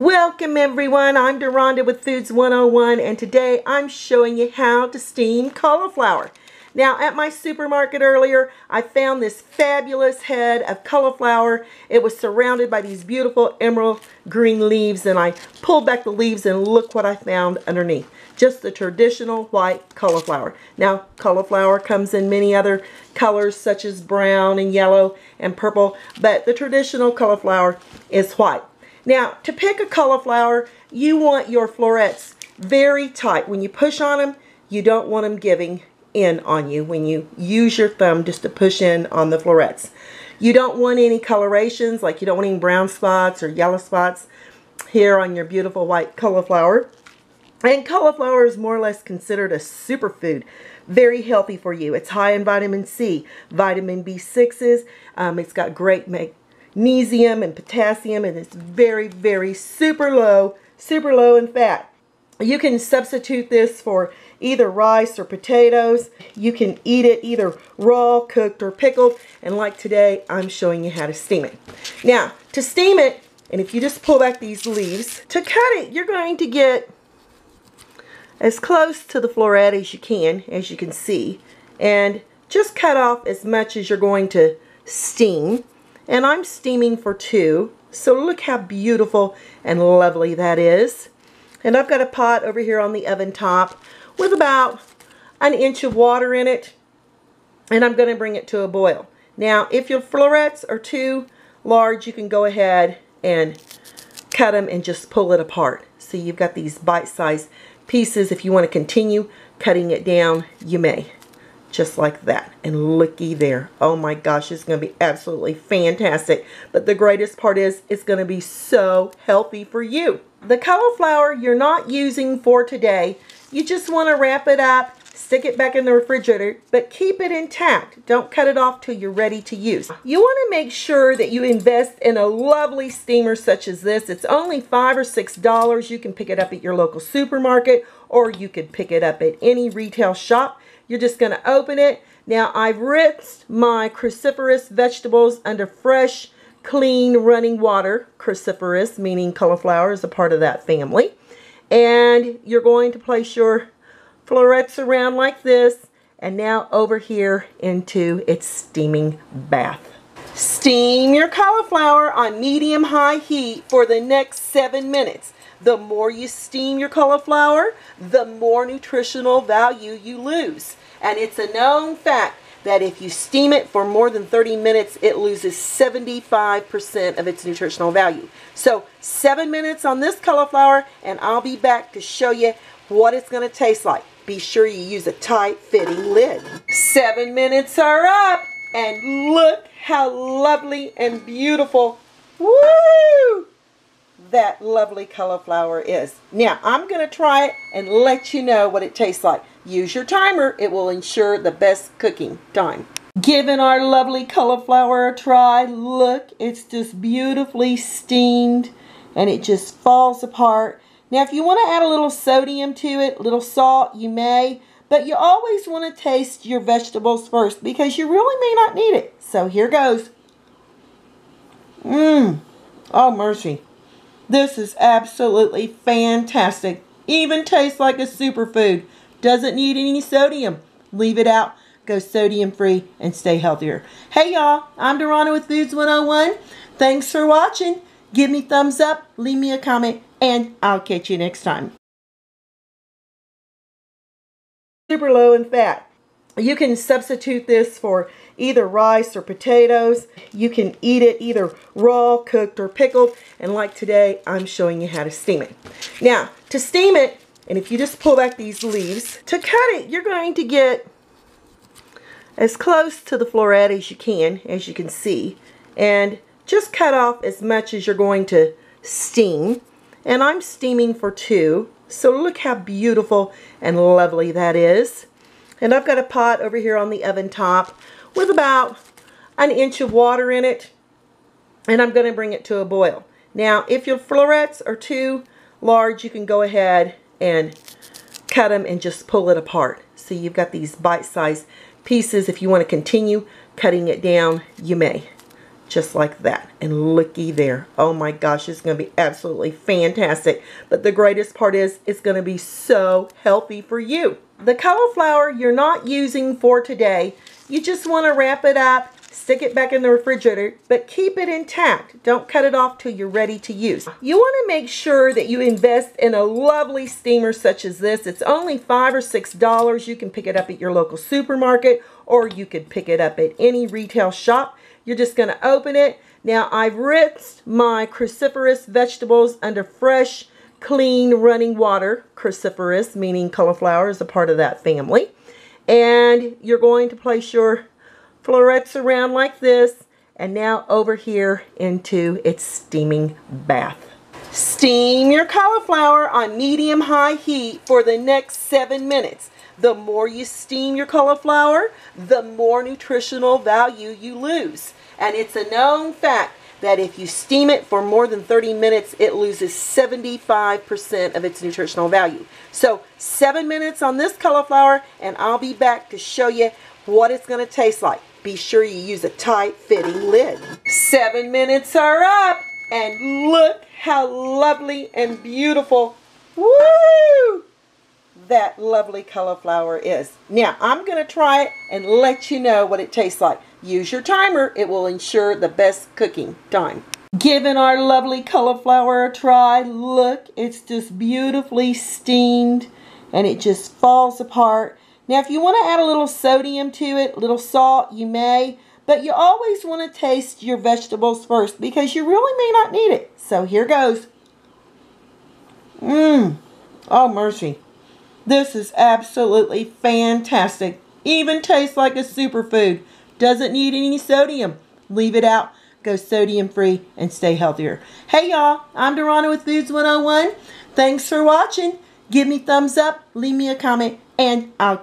Welcome everyone, I'm Deronda with Foods 101 and today I'm showing you how to steam cauliflower. Now at my supermarket earlier, I found this fabulous head of cauliflower. It was surrounded by these beautiful emerald green leaves and I pulled back the leaves and look what I found underneath. Just the traditional white cauliflower. Now cauliflower comes in many other colors such as brown and yellow and purple, but the traditional cauliflower is white. Now, to pick a cauliflower, you want your florets very tight. When you push on them, you don't want them giving in on you when you use your thumb just to push in on the florets. You don't want any colorations, like you don't want any brown spots or yellow spots here on your beautiful white cauliflower. And cauliflower is more or less considered a superfood. Very healthy for you. It's high in vitamin C, vitamin B6s. Um, it's got great magnesium and potassium and it's very, very super low, super low in fat. You can substitute this for either rice or potatoes. You can eat it either raw, cooked, or pickled. And like today, I'm showing you how to steam it. Now, to steam it, and if you just pull back these leaves, to cut it, you're going to get as close to the floret as you can, as you can see. And just cut off as much as you're going to steam and I'm steaming for two. So look how beautiful and lovely that is. And I've got a pot over here on the oven top with about an inch of water in it. And I'm going to bring it to a boil. Now, if your florets are too large, you can go ahead and cut them and just pull it apart. So you've got these bite-sized pieces. If you want to continue cutting it down, you may just like that. And looky there. Oh my gosh, it's going to be absolutely fantastic. But the greatest part is it's going to be so healthy for you. The cauliflower you're not using for today, you just want to wrap it up, stick it back in the refrigerator, but keep it intact. Don't cut it off till you're ready to use. You want to make sure that you invest in a lovely steamer such as this. It's only five or six dollars. You can pick it up at your local supermarket or you could pick it up at any retail shop. You're just going to open it. Now I've rinsed my cruciferous vegetables under fresh, clean running water. Cruciferous meaning cauliflower is a part of that family. And you're going to place your florets around like this. And now over here into its steaming bath. Steam your cauliflower on medium-high heat for the next seven minutes. The more you steam your cauliflower, the more nutritional value you lose. And it's a known fact that if you steam it for more than 30 minutes, it loses 75% of its nutritional value. So seven minutes on this cauliflower, and I'll be back to show you what it's going to taste like. Be sure you use a tight fitting lid. Seven minutes are up, and look how lovely and beautiful. Woo! That lovely cauliflower is. Now, I'm going to try it and let you know what it tastes like. Use your timer. It will ensure the best cooking time. Giving our lovely cauliflower a try. Look, it's just beautifully steamed and it just falls apart. Now, if you want to add a little sodium to it, a little salt, you may. But you always want to taste your vegetables first because you really may not need it. So here goes. Mmm. Oh, mercy. This is absolutely fantastic. Even tastes like a superfood. Doesn't need any sodium. Leave it out. Go sodium free and stay healthier. Hey y'all, I'm Deronda with Foods 101. Thanks for watching. Give me thumbs up, leave me a comment, and I'll catch you next time. Super low in fat. You can substitute this for either rice or potatoes. You can eat it either raw, cooked, or pickled. And like today, I'm showing you how to steam it. Now, to steam it, and if you just pull back these leaves, to cut it, you're going to get as close to the floret as you can, as you can see. And just cut off as much as you're going to steam. And I'm steaming for two. So look how beautiful and lovely that is. And I've got a pot over here on the oven top with about an inch of water in it. And I'm going to bring it to a boil. Now, if your florets are too large, you can go ahead and cut them and just pull it apart. So you've got these bite-sized pieces. If you want to continue cutting it down, you may just like that. And looky there. Oh my gosh, it's going to be absolutely fantastic. But the greatest part is it's going to be so healthy for you. The cauliflower you're not using for today, you just want to wrap it up, stick it back in the refrigerator, but keep it intact. Don't cut it off till you're ready to use. You want to make sure that you invest in a lovely steamer such as this. It's only five or six dollars. You can pick it up at your local supermarket or you could pick it up at any retail shop. You're just going to open it. Now I've rinsed my cruciferous vegetables under fresh, clean running water. Cruciferous meaning cauliflower is a part of that family. And you're going to place your florets around like this and now over here into its steaming bath. Steam your cauliflower on medium-high heat for the next seven minutes. The more you steam your cauliflower, the more nutritional value you lose. And it's a known fact that if you steam it for more than 30 minutes, it loses 75% of its nutritional value. So seven minutes on this cauliflower, and I'll be back to show you what it's going to taste like. Be sure you use a tight fitting lid. Seven minutes are up, and look how lovely and beautiful, woo, that lovely cauliflower is. Now, I'm going to try it and let you know what it tastes like. Use your timer. It will ensure the best cooking time. Giving our lovely cauliflower a try. Look, it's just beautifully steamed and it just falls apart. Now, if you want to add a little sodium to it, a little salt, you may. But you always want to taste your vegetables first because you really may not need it. So here goes. Mmm. Oh, mercy. This is absolutely fantastic. Even tastes like a superfood. Doesn't need any sodium. Leave it out. Go sodium free and stay healthier. Hey y'all, I'm Deronda with Foods 101. Thanks for watching. Give me thumbs up, leave me a comment, and I'll